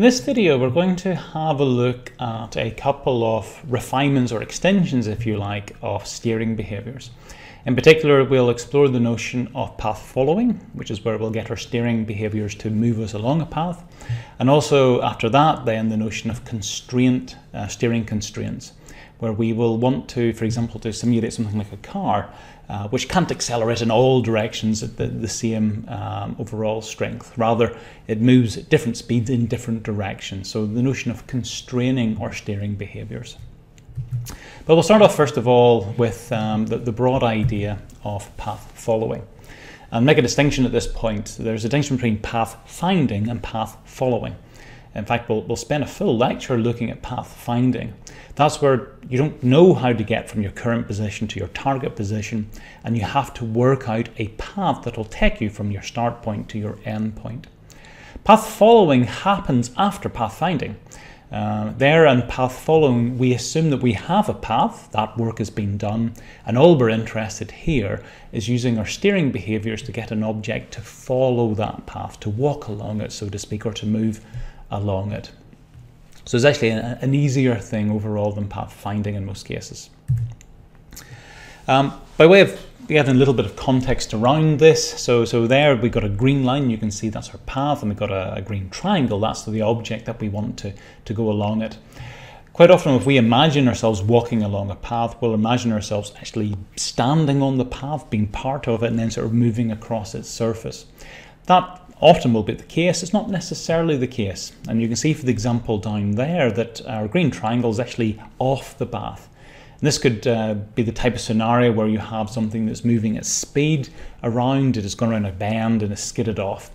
In this video, we're going to have a look at a couple of refinements or extensions, if you like, of steering behaviors. In particular, we'll explore the notion of path following, which is where we'll get our steering behaviors to move us along a path. And also after that, then the notion of constraint, uh, steering constraints, where we will want to, for example, to simulate something like a car, uh, which can't accelerate in all directions at the, the same um, overall strength. Rather, it moves at different speeds in different directions. So the notion of constraining or steering behaviors. But we'll start off first of all with um, the, the broad idea of path following. And make a distinction at this point. There's a distinction between path finding and path following. In fact, we'll, we'll spend a full lecture looking at path finding. That's where you don't know how to get from your current position to your target position, and you have to work out a path that will take you from your start point to your end point. Path following happens after path finding. Uh, there and path following, we assume that we have a path, that work has been done, and all we're interested here is using our steering behaviors to get an object to follow that path, to walk along it, so to speak, or to move along it. So it's actually an easier thing overall than path finding in most cases. Um, by way of getting a little bit of context around this, so, so there we've got a green line, you can see that's our path, and we've got a, a green triangle, that's the object that we want to, to go along it. Quite often, if we imagine ourselves walking along a path, we'll imagine ourselves actually standing on the path, being part of it, and then sort of moving across its surface. That often will be the case. It's not necessarily the case. And you can see for the example down there that our green triangle is actually off the path. And this could uh, be the type of scenario where you have something that's moving at speed around, it has gone around a bend and is skidded off.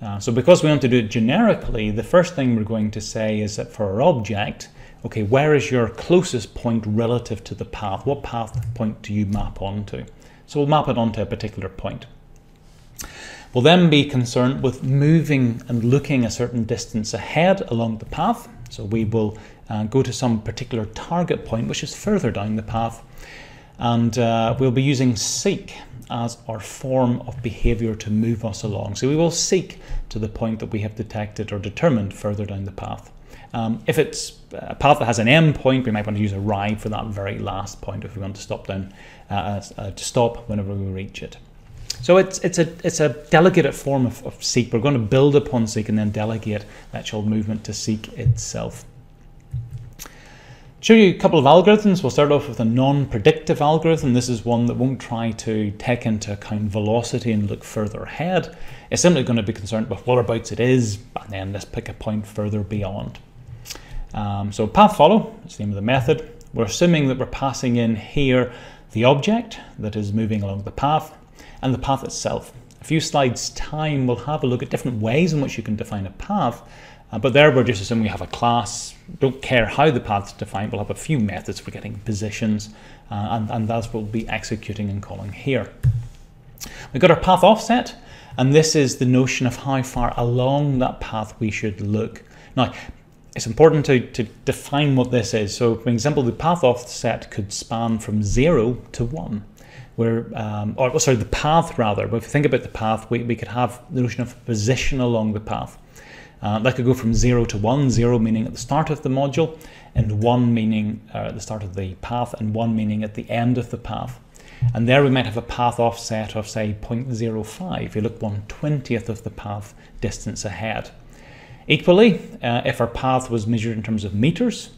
Uh, so because we want to do it generically, the first thing we're going to say is that for our object, okay, where is your closest point relative to the path? What path point do you map onto? So we'll map it onto a particular point. We'll then be concerned with moving and looking a certain distance ahead along the path. So we will uh, go to some particular target point, which is further down the path. And uh, we'll be using seek as our form of behavior to move us along. So we will seek to the point that we have detected or determined further down the path. Um, if it's a path that has an end point, we might want to use arrive for that very last point if we want to stop down, uh, uh to stop whenever we reach it. So it's, it's, a, it's a delegated form of, of seek. We're going to build upon seek and then delegate the actual movement to seek itself. Show you a couple of algorithms. We'll start off with a non-predictive algorithm. This is one that won't try to take into account velocity and look further ahead. It's simply going to be concerned with whereabouts it is, and then let's pick a point further beyond. Um, so path follow, is the name of the method. We're assuming that we're passing in here the object that is moving along the path and the path itself. A few slides time we'll have a look at different ways in which you can define a path, uh, but there we're just assuming we have a class, don't care how the path's defined, we'll have a few methods for getting positions, uh, and, and that's what we'll be executing and calling here. We've got our path offset, and this is the notion of how far along that path we should look. Now, it's important to, to define what this is. So, for example, the path offset could span from zero to one where, um, or sorry, the path rather. But if you think about the path, we, we could have the notion of position along the path. Uh, that could go from zero to one, zero meaning at the start of the module, and one meaning uh, at the start of the path, and one meaning at the end of the path. And there we might have a path offset of say 0.05. You look 1 20th of the path distance ahead. Equally, uh, if our path was measured in terms of meters,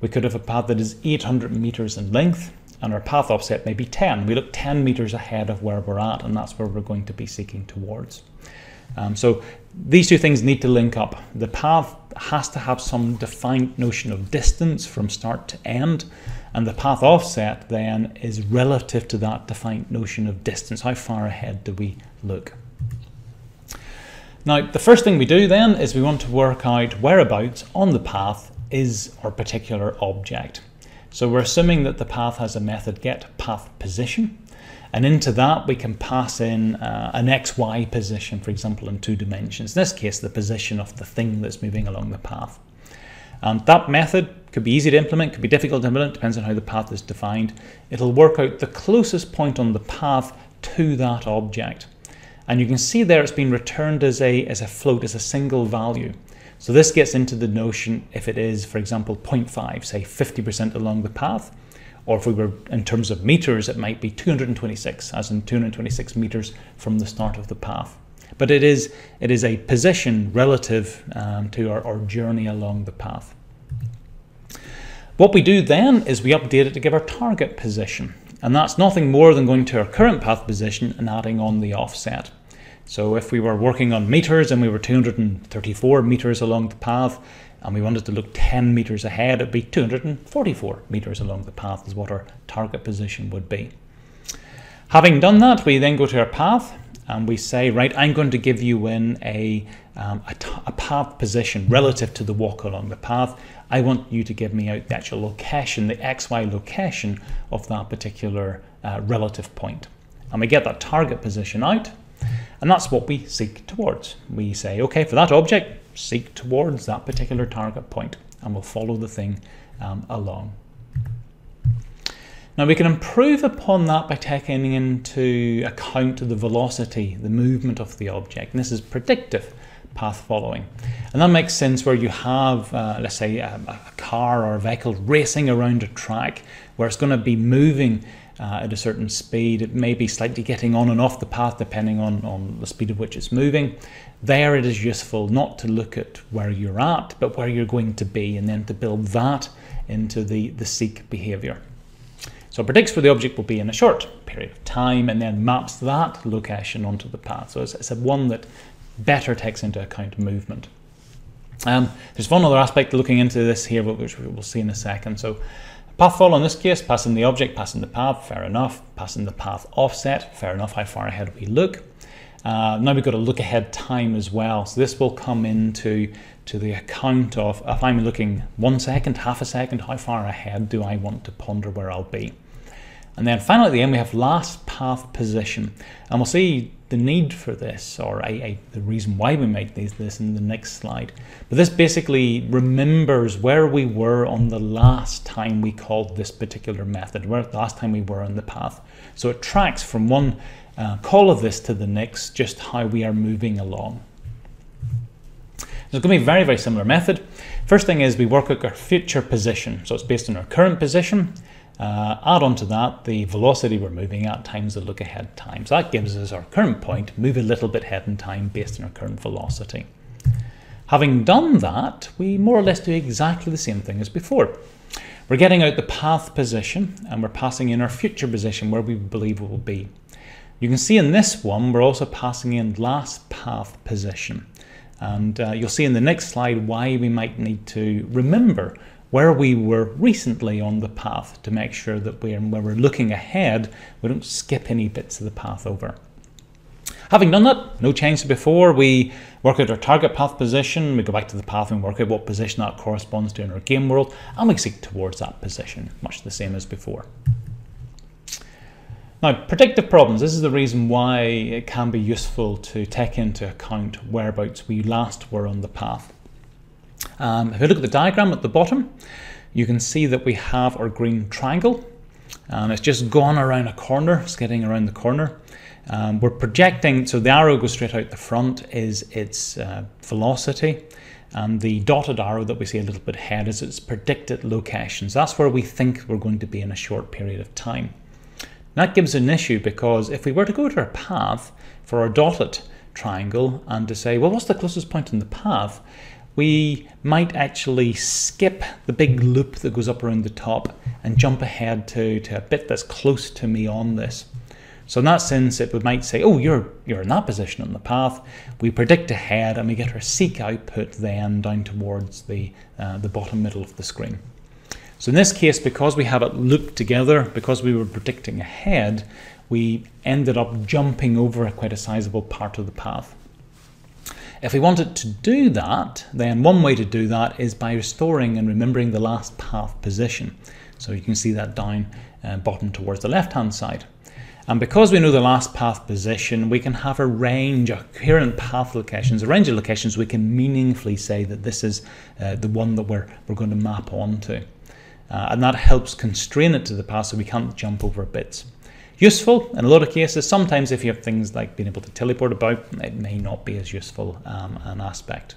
we could have a path that is 800 meters in length and our path offset may be 10. We look 10 meters ahead of where we're at, and that's where we're going to be seeking towards. Um, so these two things need to link up. The path has to have some defined notion of distance from start to end, and the path offset then is relative to that defined notion of distance. How far ahead do we look? Now, the first thing we do then is we want to work out whereabouts on the path is our particular object. So we're assuming that the path has a method get path position. And into that, we can pass in uh, an XY position, for example, in two dimensions. In this case, the position of the thing that's moving along the path. And that method could be easy to implement, could be difficult to implement, depends on how the path is defined. It'll work out the closest point on the path to that object. And you can see there it's been returned as a, as a float, as a single value. So this gets into the notion if it is, for example, 0.5, say 50% along the path, or if we were in terms of meters, it might be 226, as in 226 meters from the start of the path. But it is, it is a position relative um, to our, our journey along the path. What we do then is we update it to give our target position. And that's nothing more than going to our current path position and adding on the offset. So if we were working on meters and we were 234 meters along the path and we wanted to look 10 meters ahead, it'd be 244 meters along the path is what our target position would be. Having done that, we then go to our path and we say, right, I'm going to give you in a, um, a, path position relative to the walk along the path. I want you to give me out the actual location, the XY location of that particular uh, relative point. And we get that target position out, and that's what we seek towards. We say, okay, for that object, seek towards that particular target point, and we'll follow the thing um, along. Now we can improve upon that by taking into account the velocity, the movement of the object. And this is predictive path following. And that makes sense where you have, uh, let's say, a, a, car or a vehicle racing around a track where it's going to be moving uh, at a certain speed. It may be slightly getting on and off the path depending on, on the speed at which it's moving. There it is useful not to look at where you're at, but where you're going to be, and then to build that into the, the seek behavior. So it predicts where the object will be in a short period of time and then maps that location onto the path. So it's, it's a one that better takes into account movement. Um, there's one other aspect looking into this here, which we will see in a second. So path follow in this case, passing the object, passing the path, fair enough. Passing the path offset, fair enough. How far ahead we look? Uh, now we've got a look ahead time as well. So this will come into to the account of if I'm looking one second, half a second, how far ahead do I want to ponder where I'll be? And then finally at the end we have last path position. And we'll see the need for this or the reason why we make these, this in the next slide. But this basically remembers where we were on the last time we called this particular method, where the last time we were on the path. So it tracks from one uh, call of this to the next just how we are moving along. So it's going to be a very, very similar method. First thing is we work out our future position. So it's based on our current position uh, add on to that the velocity we're moving at times the look ahead time. So that gives us our current point, move a little bit ahead in time based on our current velocity. Having done that, we more or less do exactly the same thing as before. We're getting out the path position and we're passing in our future position where we believe it will be. You can see in this one, we're also passing in last path position. And uh, you'll see in the next slide why we might need to remember where we were recently on the path to make sure that when we're looking ahead, we don't skip any bits of the path over. Having done that, no change to before, we work out our target path position, we go back to the path and work out what position that corresponds to in our game world, and we seek towards that position, much the same as before. Now, predictive problems, this is the reason why it can be useful to take into account whereabouts we last were on the path. Um, if you look at the diagram at the bottom, you can see that we have our green triangle and it's just gone around a corner, it's getting around the corner. Um, we're projecting, so the arrow goes straight out the front is its uh, velocity and the dotted arrow that we see a little bit ahead is its predicted locations. That's where we think we're going to be in a short period of time. That gives an issue because if we were to go to our path for our dotted triangle and to say, well, what's the closest point in the path? We might actually skip the big loop that goes up around the top and jump ahead to, to a bit that's close to me on this. So in that sense, it might say, oh, you're, you're in that position on the path. We predict ahead and we get our seek output then down towards the, uh, the bottom middle of the screen. So in this case, because we have it looped together, because we were predicting ahead, we ended up jumping over quite a sizable part of the path. If we wanted to do that, then one way to do that is by restoring and remembering the last path position. So you can see that down uh, bottom towards the left hand side. And because we know the last path position, we can have a range of coherent path locations, a range of locations we can meaningfully say that this is uh, the one that we're, we're going to map onto. Uh, and that helps constrain it to the path so we can't jump over bits. Useful in a lot of cases. Sometimes if you have things like being able to teleport about, it may not be as useful um, an aspect.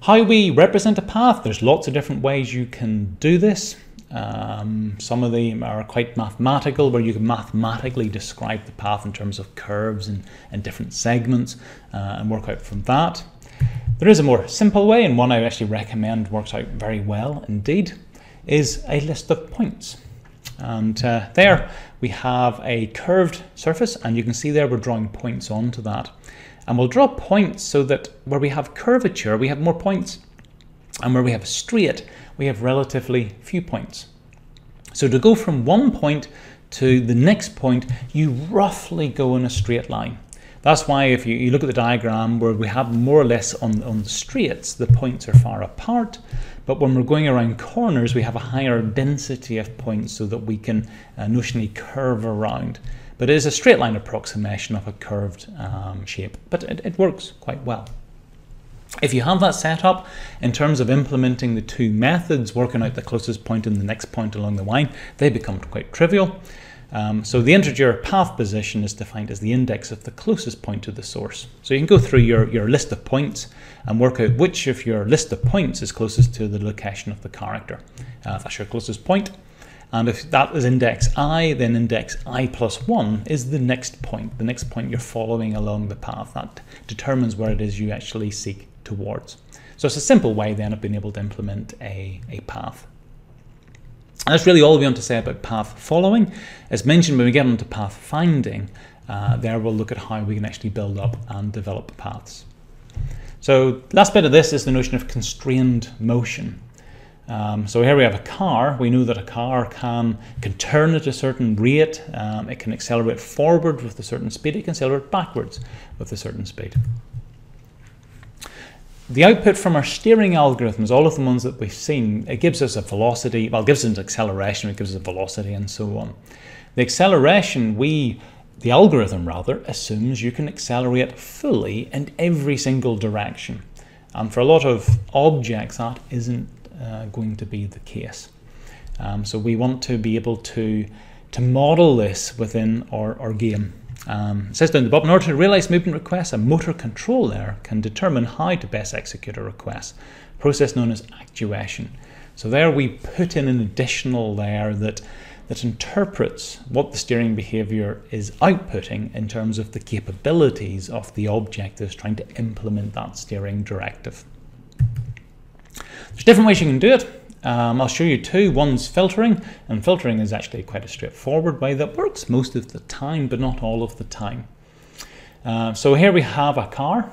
How we represent a path, there's lots of different ways you can do this. Um, some of them are quite mathematical, where you can mathematically describe the path in terms of curves and, and different segments uh, and work out from that. There is a more simple way, and one I actually recommend works out very well indeed, is a list of points. And uh, there we have a curved surface, and you can see there we're drawing points onto that. And we'll draw points so that where we have curvature, we have more points. And where we have straight, we have relatively few points. So to go from one point to the next point, you roughly go in a straight line. That's why if you, you, look at the diagram where we have more or less on, on the straights, the points are far apart. But when we're going around corners, we have a higher density of points so that we can uh, notionally curve around. But it is a straight line approximation of a curved um, shape, but it, it works quite well. If you have that set up in terms of implementing the two methods, working out the closest point and the next point along the line, they become quite trivial. Um, so the integer path position is defined as the index of the closest point to the source. So you can go through your, your list of points and work out which of your list of points is closest to the location of the character. Uh, that's your closest point. And if that is index i, then index i plus 1 is the next point, the next point you're following along the path. That determines where it is you actually seek towards. So it's a simple way then of being able to implement a, a path. That's really all we want to say about path following. As mentioned, when we get onto path finding, uh, there we'll look at how we can actually build up and develop paths. So last bit of this is the notion of constrained motion. Um, so here we have a car. We know that a car can, can turn at a certain rate. Um, it can accelerate forward with a certain speed. It can accelerate backwards with a certain speed. The output from our steering algorithms, all of the ones that we've seen, it gives us a velocity, well, it gives us an acceleration, it gives us a velocity and so on. The acceleration, we, the algorithm rather, assumes you can accelerate fully in every single direction. And for a lot of objects, that isn't uh, going to be the case. Um, so we want to be able to, to model this within our, our game. Um, it says down the bottom, in order to realize movement requests, a motor control layer can determine how to best execute a request, a process known as actuation. So there we put in an additional layer that, that interprets what the steering behavior is outputting in terms of the capabilities of the object that's trying to implement that steering directive. There's different ways you can do it. Um, I'll show you two. One's filtering, and filtering is actually quite a straightforward way that works most of the time, but not all of the time. Uh, so here we have a car.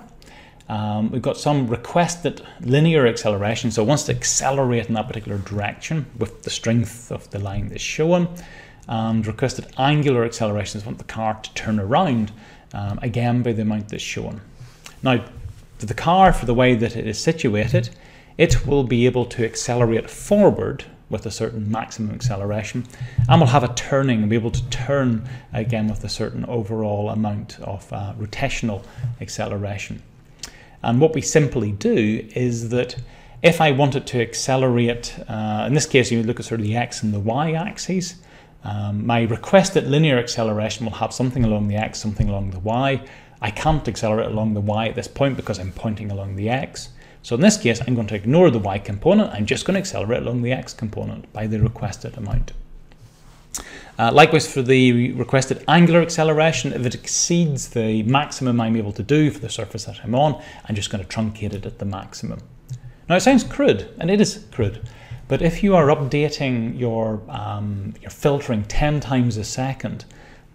Um, we've got some requested linear acceleration, so it wants to accelerate in that particular direction with the strength of the line that's shown, and requested angular accelerations want the car to turn around, um, again by the amount that's shown. Now, for the car, for the way that it is situated, it will be able to accelerate forward with a certain maximum acceleration and we'll have a turning and be able to turn again with a certain overall amount of uh, rotational acceleration. And what we simply do is that if I wanted to accelerate, uh, in this case you look at sort of the x and the y axes, um, my requested linear acceleration will have something along the x, something along the y. I can't accelerate along the y at this point because I'm pointing along the x. So in this case, I'm going to ignore the y component. I'm just going to accelerate along the x component by the requested amount. Uh, likewise for the requested angular acceleration, if it exceeds the maximum I'm able to do for the surface that I'm on, I'm just going to truncate it at the maximum. Now it sounds crude, and it is crude, but if you are updating your, um, your filtering 10 times a second,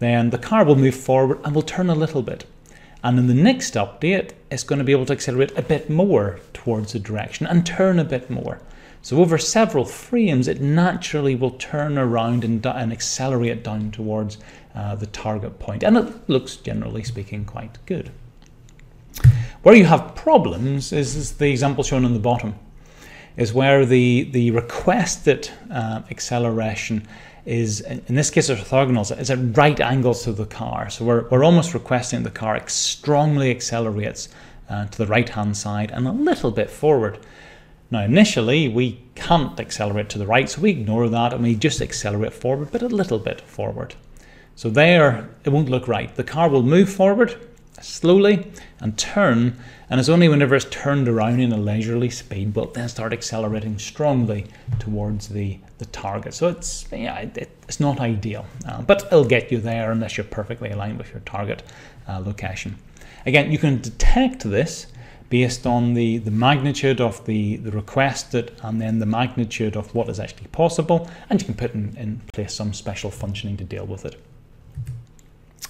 then the car will move forward and will turn a little bit. And in the next update, it's going to be able to accelerate a bit more towards the direction and turn a bit more. So over several frames, it naturally will turn around and, and accelerate down towards uh, the target point. And it looks, generally speaking, quite good. Where you have problems is, is the example shown on the bottom, is where the, the requested uh, acceleration is, in this case, it's orthogonal, is at right angles to the car. So we're, we're almost requesting the car strongly accelerates uh, to the right hand side and a little bit forward. Now initially we can't accelerate to the right, so we ignore that and we just accelerate forward, but a little bit forward. So there, it won't look right. The car will move forward slowly and turn, and it's only whenever it's turned around in a leisurely speed will then start accelerating strongly towards the, the target. So it's yeah, it, it's not ideal, uh, but it'll get you there unless you're perfectly aligned with your target uh, location. Again, you can detect this based on the, the magnitude of the, the requested and then the magnitude of what is actually possible, and you can put in, in place some special functioning to deal with it.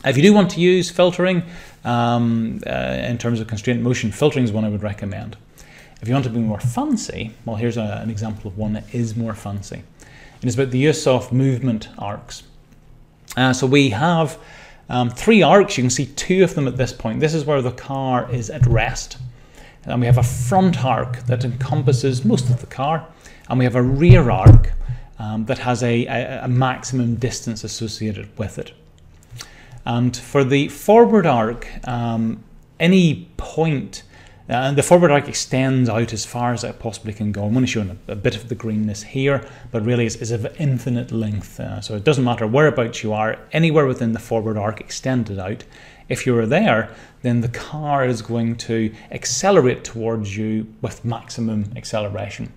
If you do want to use filtering um, uh, in terms of constraint motion, filtering is one I would recommend. If you want to be more fancy, well, here's a, an example of one that is more fancy. It is about the use of movement arcs. Uh, so we have um, three arcs. You can see two of them at this point. This is where the car is at rest. And we have a front arc that encompasses most of the car. And we have a rear arc um, that has a, a, a maximum distance associated with it. And for the forward arc, um, any point, uh, the forward arc extends out as far as it possibly can go. I'm only showing a, a bit of the greenness here, but really it's, it's of infinite length. Uh, so it doesn't matter whereabouts you are, anywhere within the forward arc extended out. If you are there, then the car is going to accelerate towards you with maximum acceleration.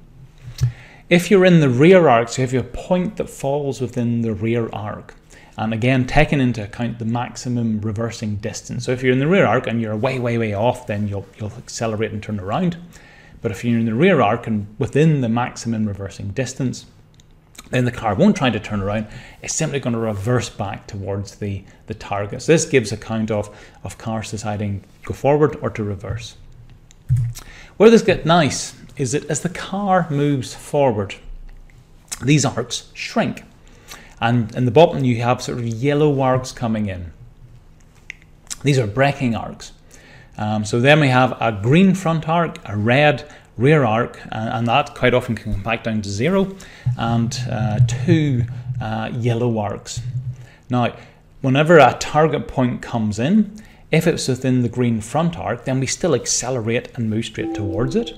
If you're in the rear arc, so if you have a point that falls within the rear arc, and again, taking into account the maximum reversing distance. So if you're in the rear arc and you're way, way, way off, then you'll, you'll accelerate and turn around. But if you're in the rear arc and within the maximum reversing distance, then the car won't try to turn around. It's simply going to reverse back towards the, the target. So this gives a count of, of cars deciding go forward or to reverse. Where this gets nice is that as the car moves forward, these arcs shrink. And in the bottom, you have sort of yellow arcs coming in. These are braking arcs. Um, so then we have a green front arc, a red rear arc, and, and that quite often can come back down to zero, and uh, two uh, yellow arcs. Now, whenever a target point comes in, if it's within the green front arc, then we still accelerate and move straight towards it.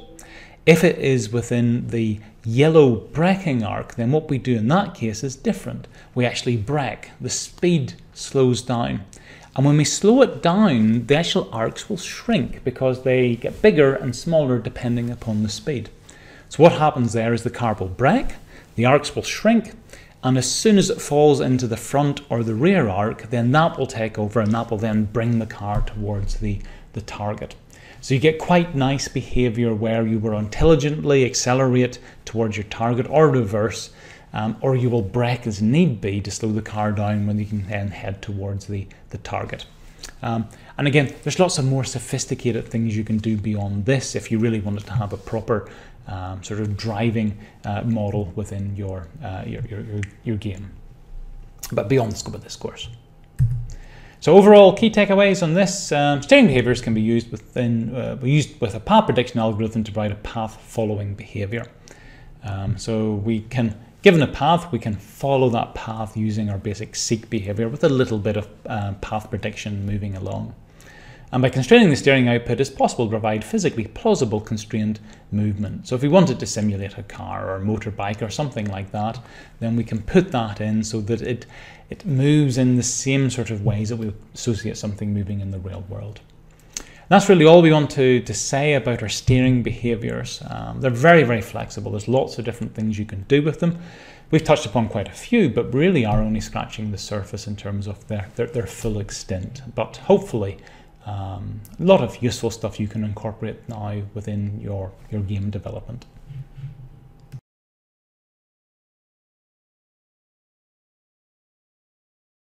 If it is within the yellow braking arc, then what we do in that case is different. We actually brake, the speed slows down. And when we slow it down, the actual arcs will shrink because they get bigger and smaller depending upon the speed. So what happens there is the car will brake, the arcs will shrink, and as soon as it falls into the front or the rear arc, then that will take over and that will then bring the car towards the, the target. So you get quite nice behavior where you will intelligently accelerate towards your target or reverse, um, or you will brake as need be to slow the car down when you can then head towards the, the target. Um, and again, there's lots of more sophisticated things you can do beyond this if you really wanted to have a proper um, sort of driving uh, model within your, uh, your, your, your, your game. But beyond the scope of this course. So overall, key takeaways on this, um, steering behaviors can be used within, uh, used with a path prediction algorithm to provide a path following behavior. Um, so we can, given a path, we can follow that path using our basic seek behavior with a little bit of uh, path prediction moving along. And by constraining the steering output, it's possible to provide physically plausible constrained movement. So if we wanted to simulate a car or a motorbike or something like that, then we can put that in so that it, it moves in the same sort of ways that we associate something moving in the real world. That's really all we want to, to say about our steering behaviors. Um, they're very, very flexible. There's lots of different things you can do with them. We've touched upon quite a few, but really are only scratching the surface in terms of their, their, their full extent. But hopefully, Um, a lot of useful stuff you can incorporate now within your, your game development.